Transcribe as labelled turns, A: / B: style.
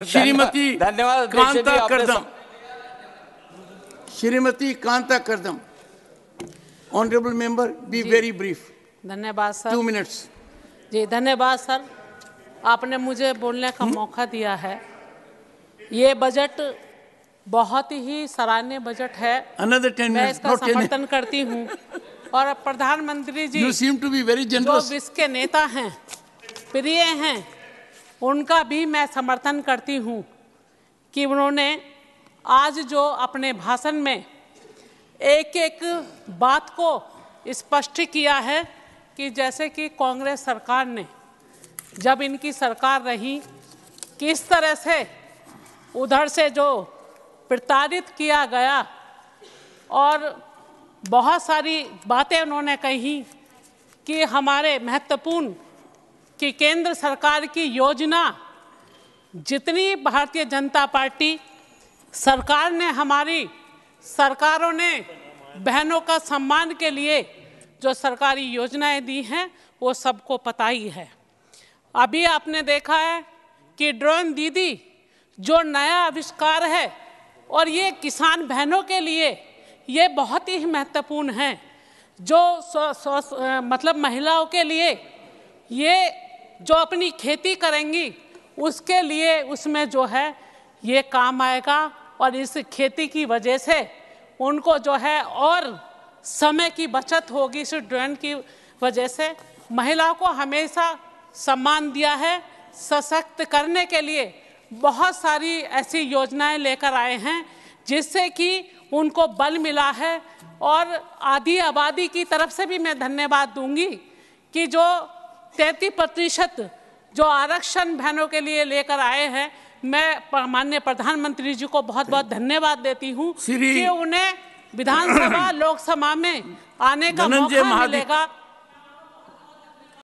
A: श्रीमती
B: धन्यवाद
A: Kanta Kardam. Shrimati Kanta Kardam. Honourable member be very brief
C: धन्यवाद sir.
A: Two minutes
C: जी धन्यवाद सर। आपने मुझे बोलने का मौका दिया है। ये बजट बहुत ही सराहनीय बजट है।
A: अनदर टेन
C: मैं इसका समर्थन करती हूँ। और प्रधानमंत्री जी
A: you seem to be very
C: जो
A: जनरस
C: विश्व के नेता हैं प्रिय हैं उनका भी मैं समर्थन करती हूँ कि उन्होंने आज जो अपने भाषण में एक एक बात को स्पष्ट किया है कि जैसे कि कांग्रेस सरकार ने जब इनकी सरकार रही, किस तरह से उधर से जो प्रताड़ित किया गया और बहुत सारी बातें उन्होंने कही कि हमारे महत्वपूर्ण कि केंद्र सरकार की योजना जितनी भारतीय जनता पार्टी सरकार ने हमारी सरकारों ने बहनों का सम्मान के लिए जो सरकारी योजनाएँ दी हैं वो सबको पता ही है। अभी आपने देखा है कि ड्रोन दीदी जो नया आविष्कार है और ये किसान बहनों के लिए ये बहुत ही महत्वपूर्ण है। जो स्व, स्व, मतलब महिलाओं के लिए ये जो अपनी खेती करेंगी, उसके लिए उसमें जो है, ये काम आएगा और इस खेती की वजह से उनको जो है और समय की बचत होगी इस ड्रोन की वजह से। महिलाओं को हमेशा सम्मान दिया है, सशक्त करने के लिए बहुत सारी ऐसी योजनाएँ लेकर आए हैं, जिससे कि उनको बल मिला है। और आधी आबादी की तरफ़ से भी मैं धन्यवाद दूँगी कि जो तैतीस प्रतिशत जो आरक्षण बहनों के लिए लेकर आए हैं मैं माननीय प्रधानमंत्री जी को बहुत बहुत धन्यवाद देती हूँ कि उन्हें विधानसभा लोकसभा में आने का मौका मिलेगा।